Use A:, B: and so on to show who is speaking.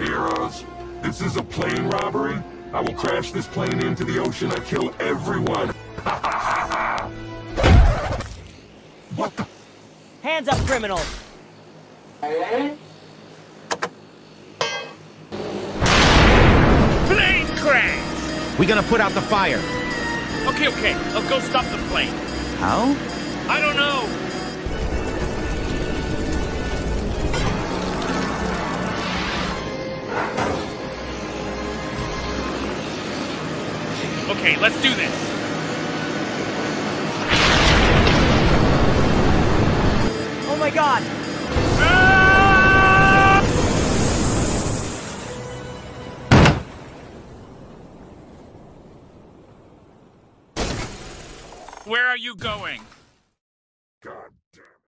A: heroes. This is a plane robbery. I will crash this plane into the ocean. I kill everyone. what the?
B: Hands up, criminals!
C: Plane crash!
D: We gonna put out the fire.
C: Okay, okay, I'll go stop the plane.
D: How?
C: I don't know. Okay, let's do this.
B: Oh my god!
C: Ah! Where are you going?